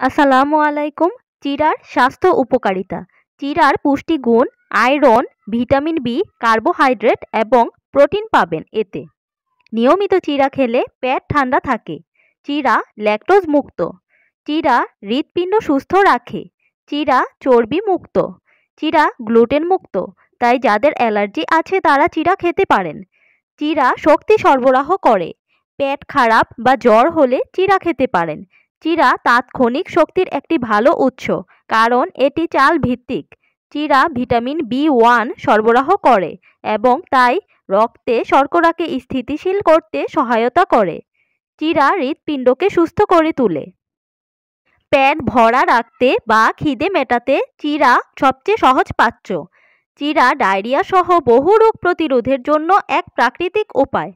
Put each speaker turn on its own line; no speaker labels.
আসসালামু আলাইকুম। চিরার স্বাস্থ্য উপকারিতা। চিরার পুষ্টিগুণ আয়রন, ভিটামিন বি, কার্বোহাইড্রেট এবং প্রোটিন পাবেন এতে। নিয়মিত চিরা খেলে পেট ঠান্ডা থাকে। চিরা ল্যাকটোজ মুক্ত চিরা হৃৎপিণ্ড সুস্থ রাখে। চিরা চর্বি মুক্ত চিরা গ্লুটেন মুক্ত তাই যাদের অ্যালার্জি আছে তারা চিরা খেতে পারেন। চিরা শক্তি সরবরাহ করে। পেট খারাপ বা জ্বর হলে চিরা খেতে পারেন। চিরা তাৎক্ষণিক শক্তির একটি ভালো উৎস, কারণ এটি চাল ভিত্তিক চিরা ভিটামিন বি ওয়ান সরবরাহ করে এবং তাই রক্তে শর্করাকে স্থিতিশীল করতে সহায়তা করে। চিরা হৃৎপিণ্ডকে সুস্থ করে তোলে। পেট ভরা রাখতে বা খিদে মেটাতে চিরা সবচেয়ে সহজ পাচ্য চিরা ডায়রিয়া সহ বহু রোগ প্রতিরোধের জন্য এক প্রাকৃতিক উপায়।